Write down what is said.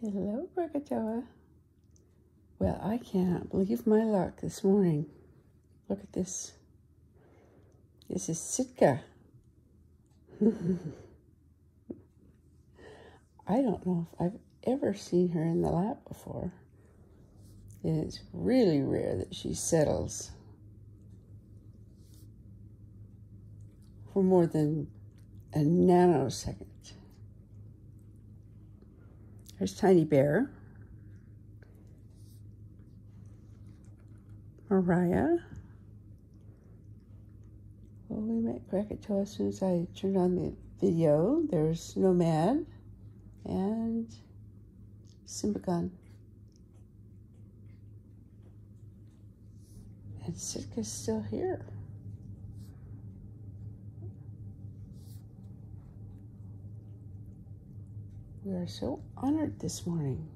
Hello, Krakatoa. Well, I cannot believe my luck this morning. Look at this. This is Sitka. I don't know if I've ever seen her in the lap before. And it's really rare that she settles for more than a nanosecond. There's Tiny Bear. Mariah. Well, we met Krakatoa as soon as I turned on the video. There's Nomad and Simba Kahn. And Sitka's still here. We are so honored this morning.